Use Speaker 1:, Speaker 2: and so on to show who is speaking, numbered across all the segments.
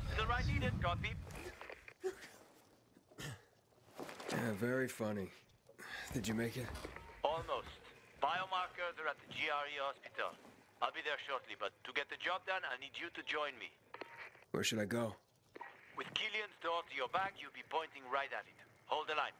Speaker 1: Hospital right needed, copy.
Speaker 2: Yeah, very funny. Did you make it?
Speaker 1: Almost. Biomarkers are at the GRE hospital. I'll be there shortly, but to get the job done, I need you to join me.
Speaker 2: Where should I go?
Speaker 1: With Killian's door to your back, you'll be pointing right at it. Hold the line.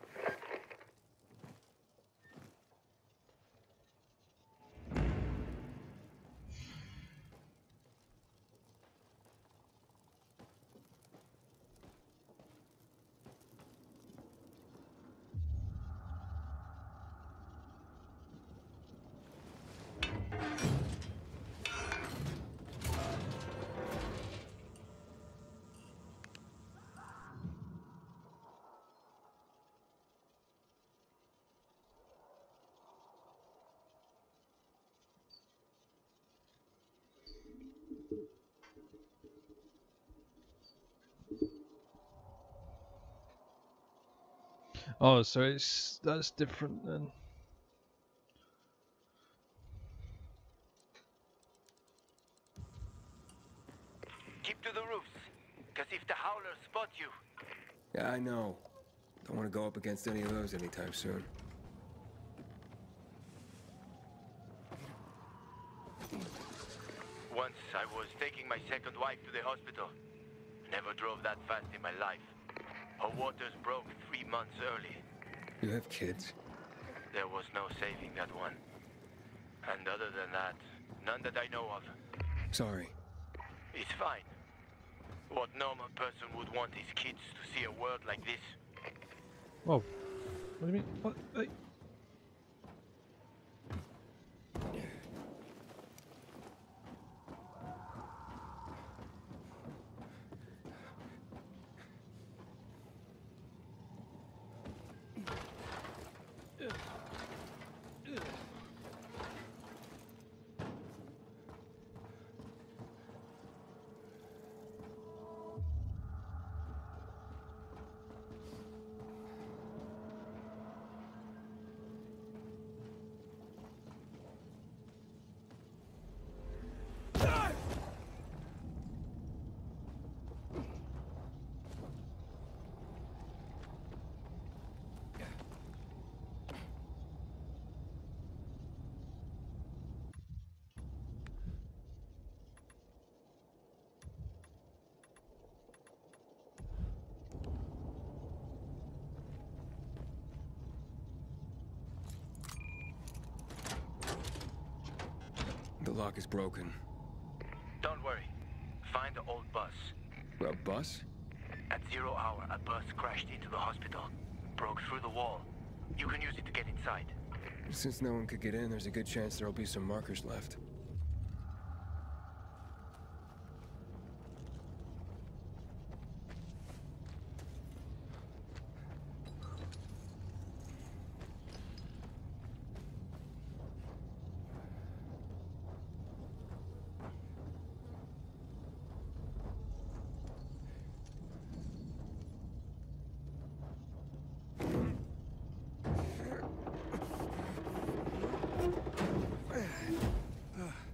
Speaker 3: Oh, so it's that's different then.
Speaker 1: Keep to the roofs, because if the Howlers spot you,
Speaker 2: Yeah, I know. Don't want to go up against any of those anytime soon.
Speaker 1: Once I was taking my second wife to the hospital. Never drove that fast in my life. Her waters broke three months early.
Speaker 2: You have kids?
Speaker 1: There was no saving that one. And other than that, none that I know of.
Speaker 2: Sorry.
Speaker 1: It's fine. What normal person would want his kids to see a world like this?
Speaker 3: Whoa. What do you mean? What?
Speaker 2: The lock is broken.
Speaker 1: Don't worry. Find the old bus.
Speaker 2: A bus?
Speaker 1: At zero hour, a bus crashed into the hospital. Broke through the wall. You can use it to get inside.
Speaker 2: Since no one could get in, there's a good chance there'll be some markers left.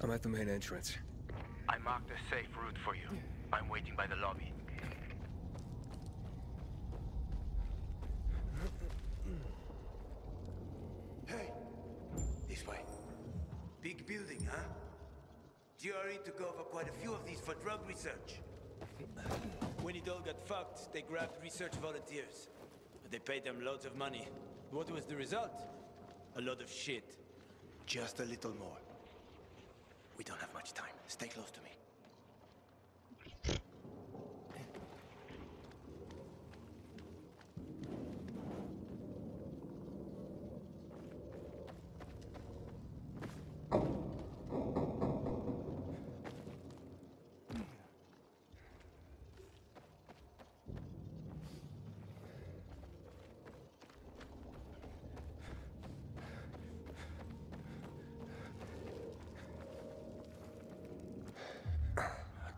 Speaker 2: I'm at the main entrance.
Speaker 1: I marked a safe route for you. I'm waiting by the lobby.
Speaker 4: Hey, this way. Big building, huh? GRE took over quite a few of these for drug research. When it all got fucked, they grabbed research volunteers. They paid them loads of money. What was the result? A lot of shit. Just a little more. We don't have much time. Stay close to me.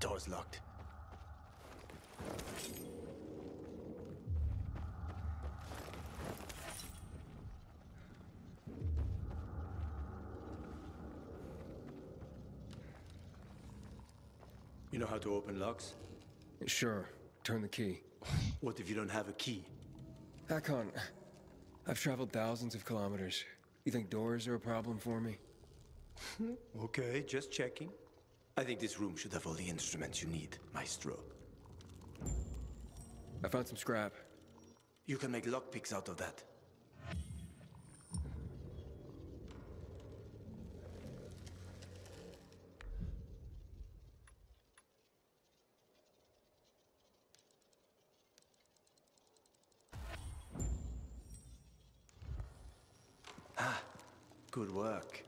Speaker 4: Door's locked. You know how to open locks?
Speaker 2: Sure. Turn the key.
Speaker 4: What if you don't have a key?
Speaker 2: Hakon, I've traveled thousands of kilometers. You think doors are a problem for me?
Speaker 4: Okay, just checking. I think this room should have all the instruments you need, Maestro.
Speaker 2: I found some scrap.
Speaker 4: You can make lockpicks out of that. Ah, good work.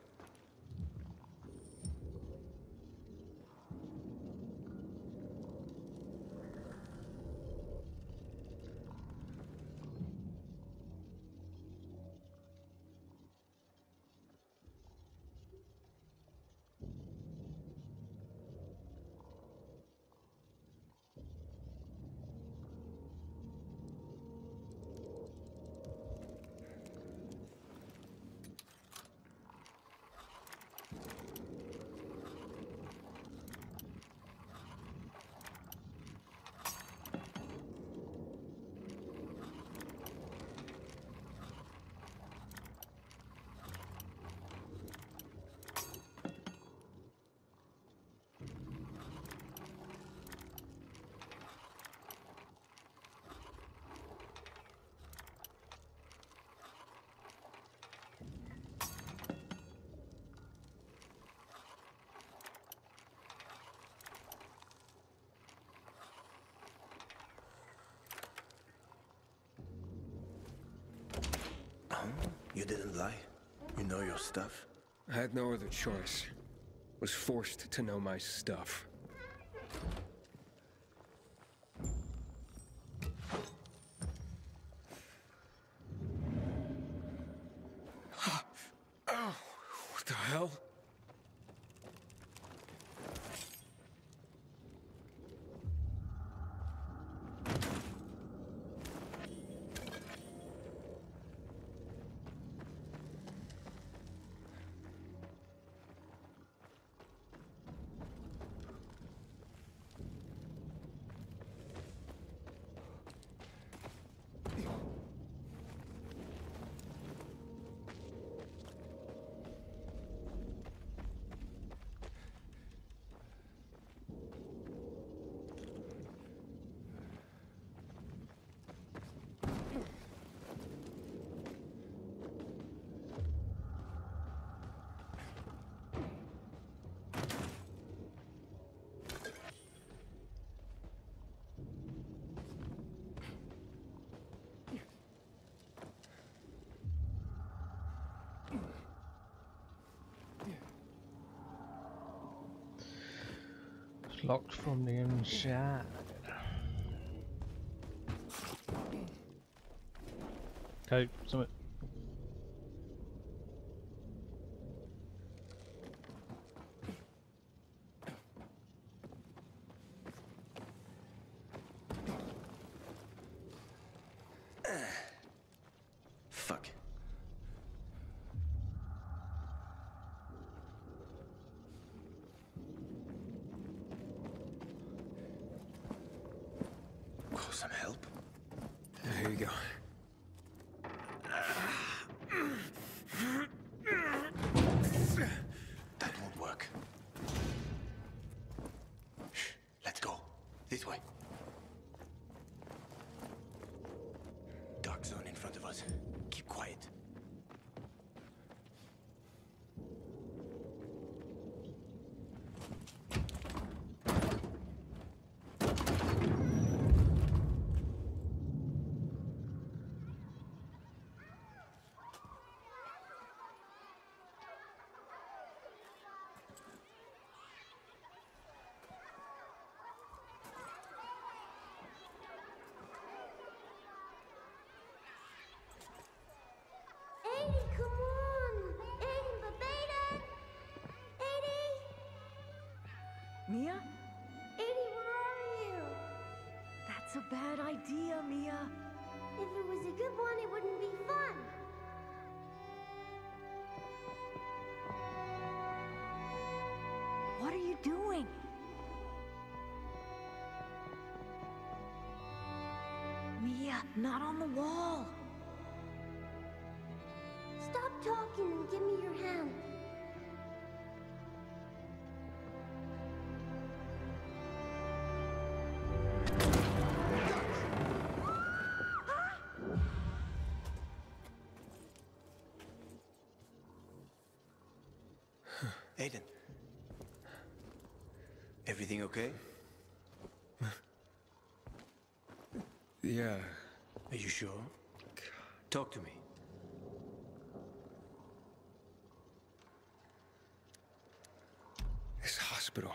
Speaker 4: You didn't lie. You know your stuff.
Speaker 2: I had no other choice. Was forced to know my stuff. oh, what the hell?
Speaker 3: It's locked from the inside. Okay, summit.
Speaker 4: Fuck. Call some help?
Speaker 2: Here you go.
Speaker 4: That won't work. Shh, let's go. This way. Dark zone in front of us. Keep quiet.
Speaker 5: Eddie, come on! Eddie, Babeda! Eddie!
Speaker 6: Mia?
Speaker 5: Eddie, where are you?
Speaker 6: That's a bad idea, Mia.
Speaker 5: If it was a good one, it wouldn't be fun.
Speaker 6: What are you doing? Mia, not on the wall.
Speaker 5: Stop talking and give me your hand.
Speaker 4: Aiden. Everything okay?
Speaker 2: Yeah.
Speaker 4: Are you sure? Talk to me.
Speaker 2: This hospital.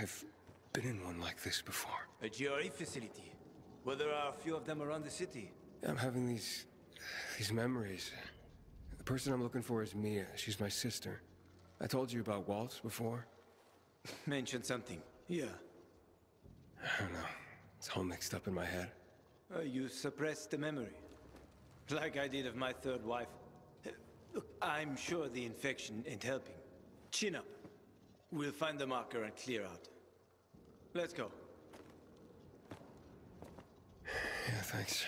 Speaker 2: I've been in one like this before.
Speaker 4: A GRE facility. Well, there are a few of them around the city.
Speaker 2: I'm having these. these memories. The person I'm looking for is Mia. She's my sister. I told you about Waltz before.
Speaker 4: Mention something. Yeah.
Speaker 2: I don't know. It's all mixed up in my head.
Speaker 4: Uh, you suppressed the memory. Like I did of my third wife. Uh, Look, I'm sure the infection ain't helping. Chin up. We'll find the marker and clear out. Let's go.
Speaker 2: Yeah, thanks.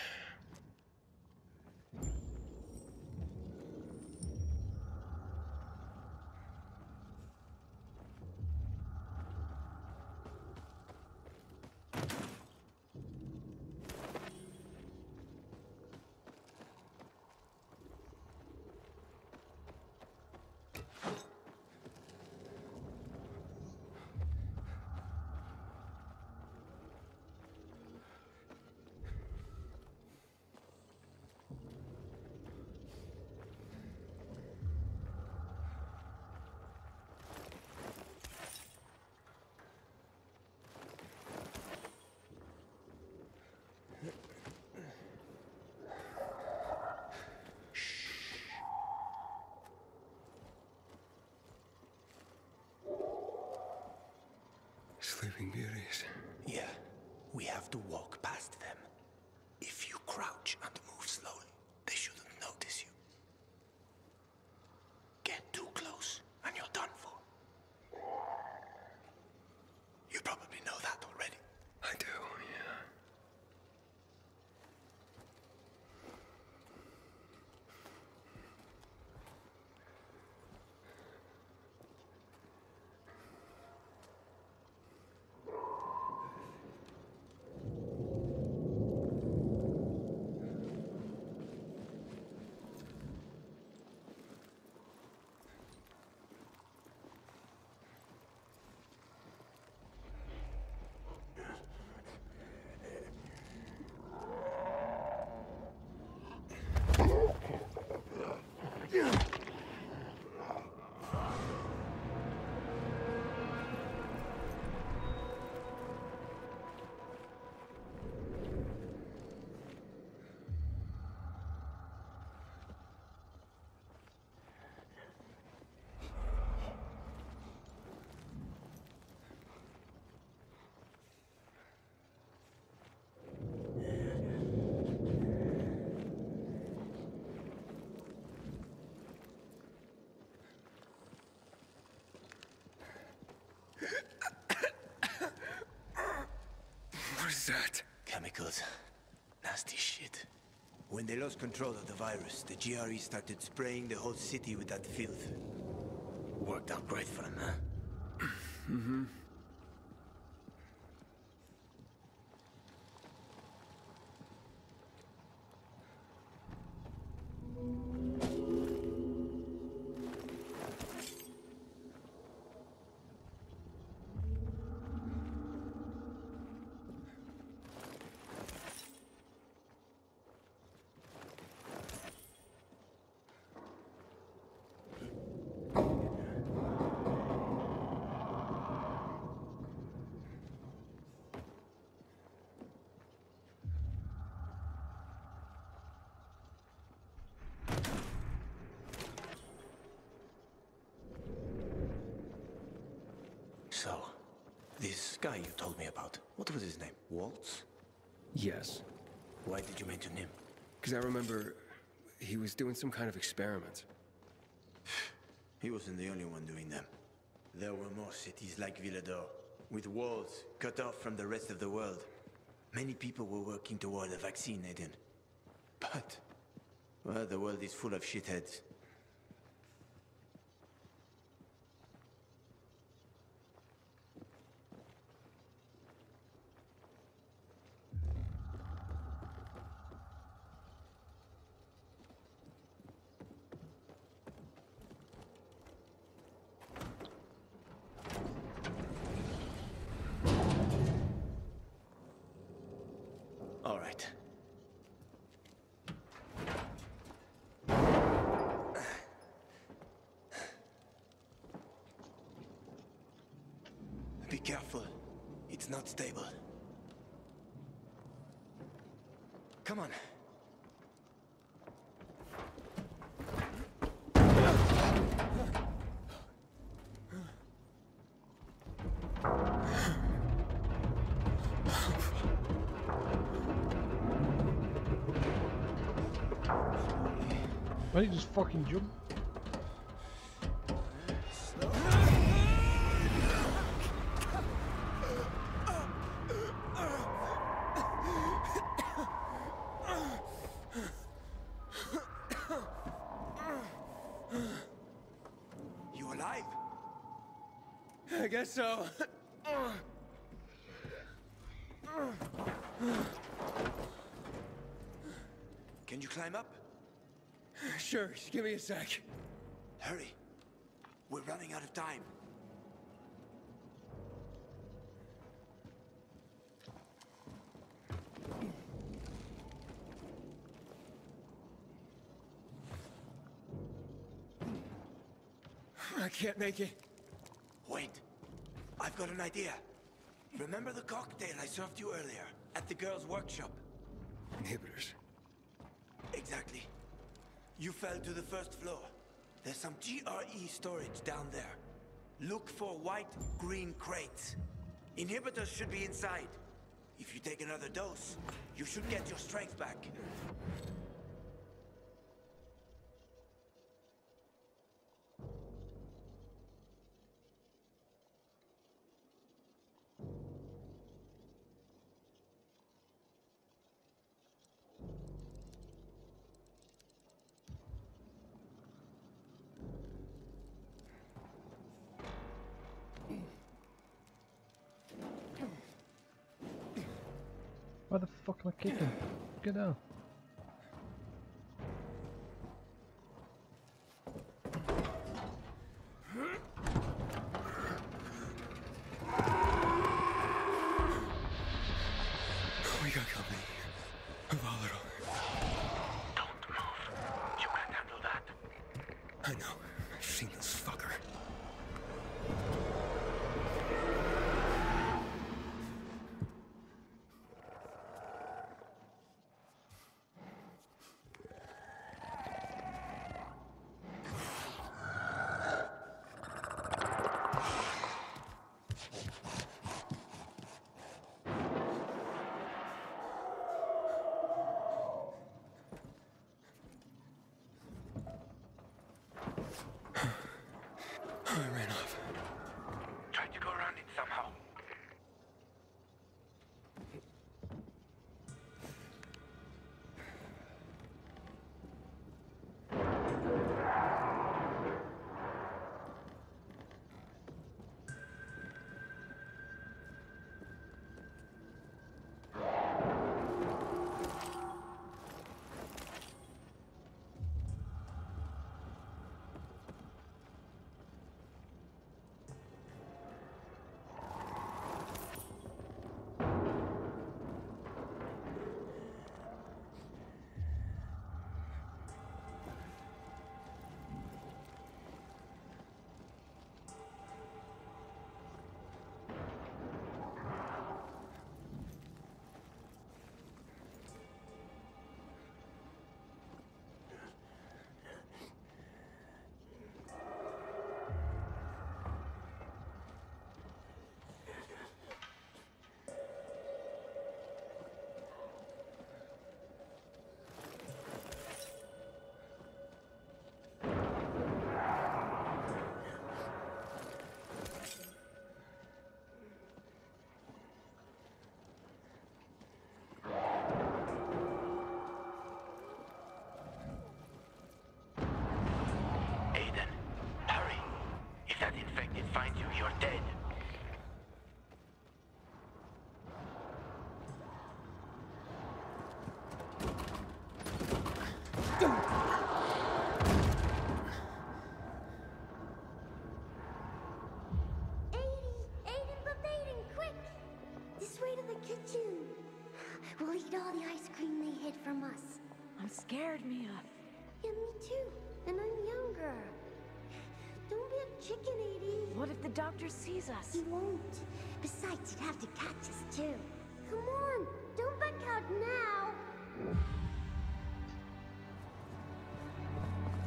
Speaker 2: Sleeping Beauties.
Speaker 4: Yeah. We have to walk past them. If you crouch and move slowly, they shouldn't notice you. Get too close, and you're done for. You probably know that already.
Speaker 2: I do, yeah. What is that?
Speaker 4: Chemicals. Nasty shit. When they lost control of the virus, the GRE started spraying the whole city with that filth. Worked out great for them, huh? So, this guy you told me about, what was his name? Waltz?
Speaker 2: Yes.
Speaker 4: Why did you mention him?
Speaker 2: Because I remember he was doing some kind of experiment.
Speaker 4: He wasn't the only one doing them. There were more cities like Villedor, with walls cut off from the rest of the world. Many people were working toward a vaccine, Aiden. But, well, the world is full of shitheads. All right. Be careful. It's not stable. Come on.
Speaker 3: Why don't you just fucking jump?
Speaker 2: Guess so.
Speaker 4: Can you climb up?
Speaker 2: Sure, give me a sec.
Speaker 4: Hurry. We're running out of time.
Speaker 2: I can't make it.
Speaker 4: I've got an idea. Remember the cocktail I served you earlier at the girls' workshop?
Speaker 2: Inhibitors.
Speaker 4: Exactly. You fell to the first floor. There's some GRE storage down there. Look for white, green crates. Inhibitors should be inside. If you take another dose, you should get your strength back.
Speaker 3: Fuck am I kicking? Get down.
Speaker 5: Hide from us.
Speaker 6: I'm scared, Mia.
Speaker 5: Yeah, me too. And I'm younger. Don't be a chicken, Edie.
Speaker 6: What if the doctor sees us?
Speaker 5: He won't. Besides, he'd have to catch us too. Come on, don't back out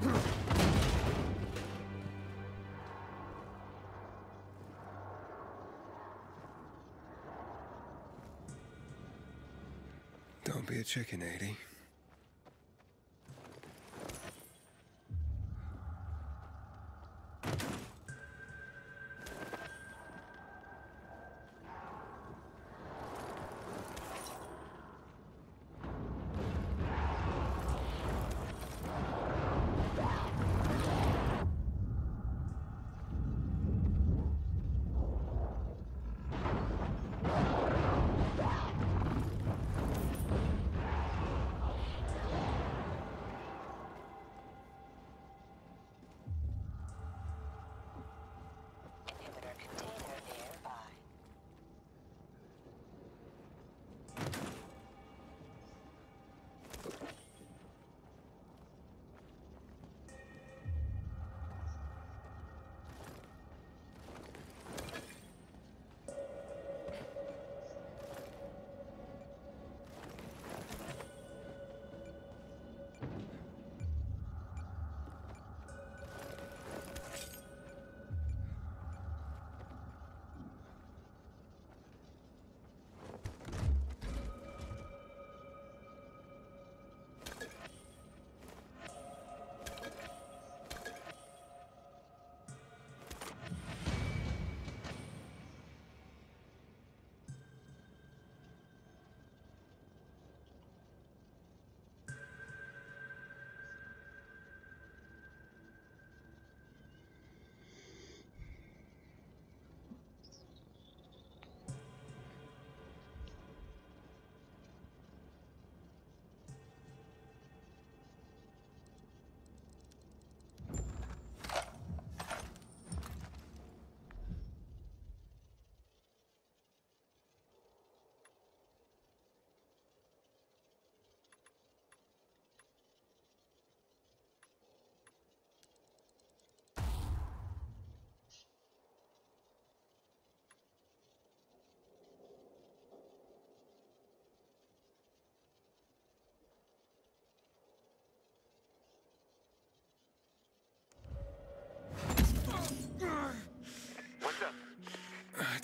Speaker 5: now.
Speaker 2: Be a chicken, Edie.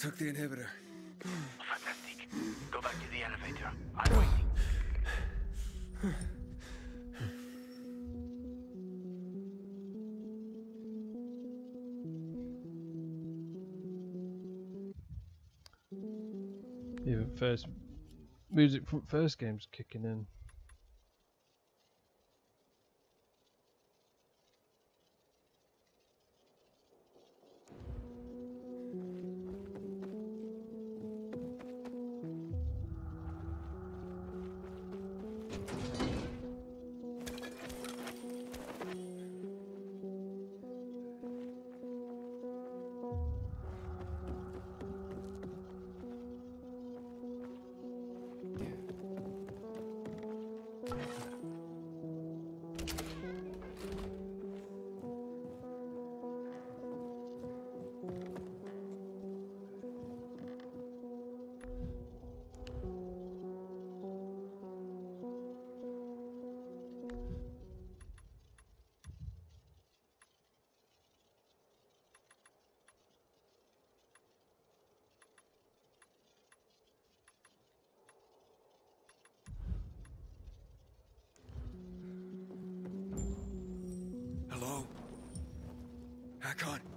Speaker 2: Took the inhibitor.
Speaker 1: Fantastic. Go back to the elevator. I'm waiting.
Speaker 3: Even first music from first game's kicking in.
Speaker 2: Hello? Hakon? Hakon!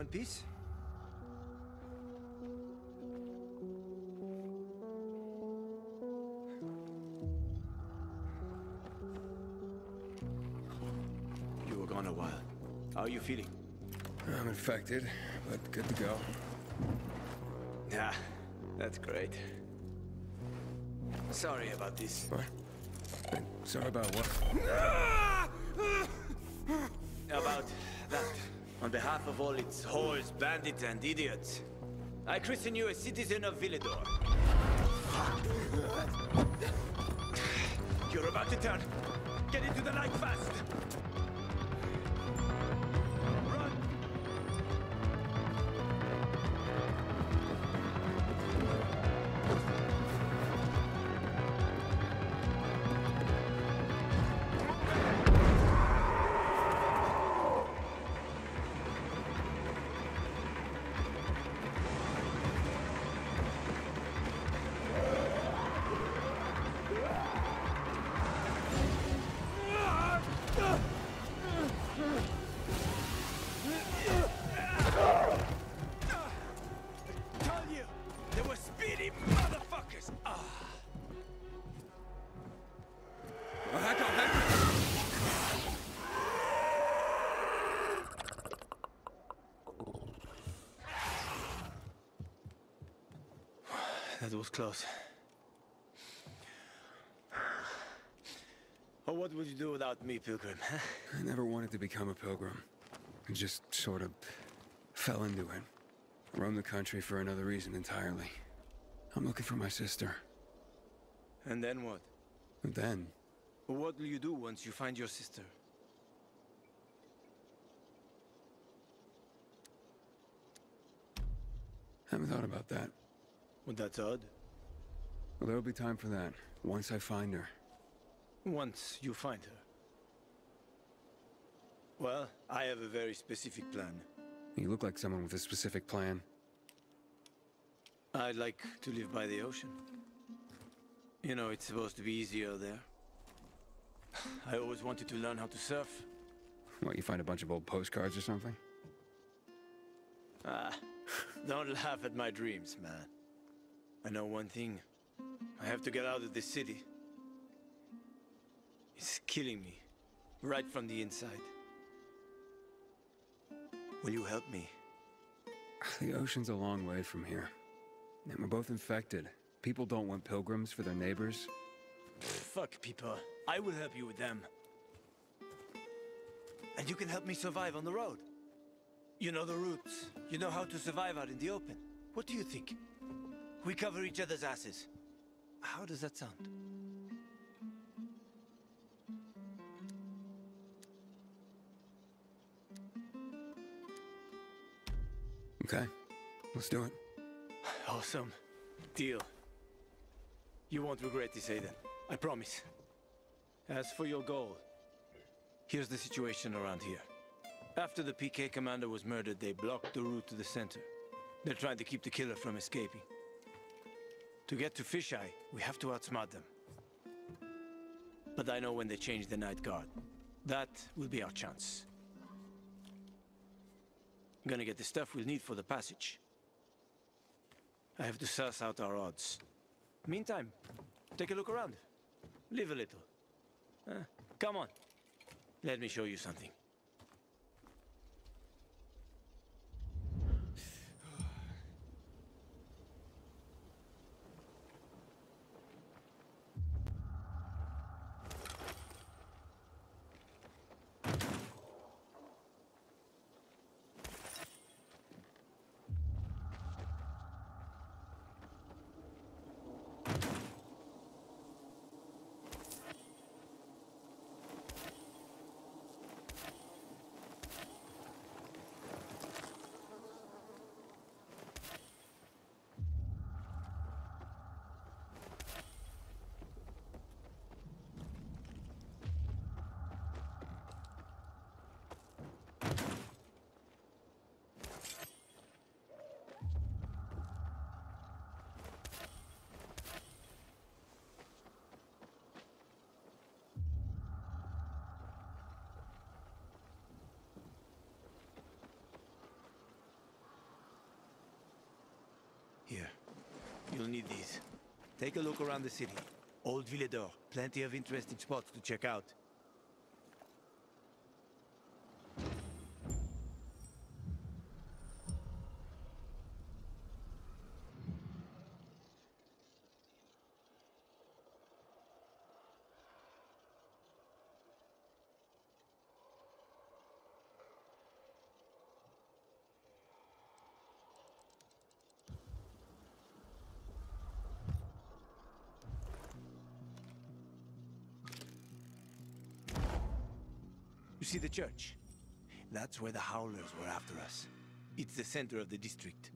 Speaker 4: One piece? You were gone a while. How are you feeling?
Speaker 2: I'm infected, but good to go.
Speaker 4: Yeah, that's great. Sorry about this.
Speaker 2: What? Sorry about what?
Speaker 4: Ah! On behalf of all its whores, bandits, and idiots, I christen you a citizen of Villedor. You're about to turn. Get into the light fast. Was close. Oh, what would you do without me, Pilgrim? huh?
Speaker 2: I never wanted to become a pilgrim. I just sort of fell into it. Roamed the country for another reason entirely. I'm looking for my sister.
Speaker 4: And then what?
Speaker 2: And then,
Speaker 4: What will you do once you find your sister?
Speaker 2: haven't thought about that.
Speaker 4: Well, that's odd.
Speaker 2: Well, there'll be time for that, once I find her.
Speaker 4: Once you find her. Well, I have a very specific plan.
Speaker 2: You look like someone with a specific plan.
Speaker 4: I'd like to live by the ocean. You know, it's supposed to be easier there. I always wanted to learn how to surf.
Speaker 2: What, you find a bunch of old postcards or something?
Speaker 4: Ah, don't laugh at my dreams, man. I know one thing. I have to get out of this city. It's killing me, right from the inside. Will you help me?
Speaker 2: The ocean's a long way from here. And we're both infected. People don't want pilgrims for their neighbors.
Speaker 4: Fuck people. I will help you with them. And you can help me survive on the road. You know the routes. You know how to survive out in the open. What do you think? We cover each other's asses. How does that sound?
Speaker 2: Okay, let's do it.
Speaker 4: Awesome. Deal. You won't regret this, Aiden. I promise. As for your goal, here's the situation around here. After the PK commander was murdered, they blocked the route to the center. They're trying to keep the killer from escaping. To get to Fisheye, we have to outsmart them. But I know when they change the night guard. That will be our chance. Gonna get the stuff we'll need for the passage. I have to suss out our odds. Meantime, take a look around. Live a little. Uh, come on. Let me show you something. Need these. Take a look around the city. Old Villedor. Plenty of interesting spots to check out. See the church? That's where the Howlers were after us. It's the center of the district.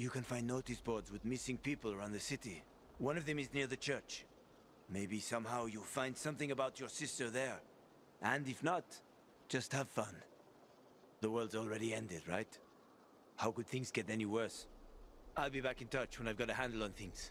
Speaker 4: You can find notice boards with missing people around the city. One of them is near the church. Maybe somehow you'll find something about your sister there. And if not, just have fun. The world's already ended, right? How could things get any worse? I'll be back in touch when I've got a handle on things.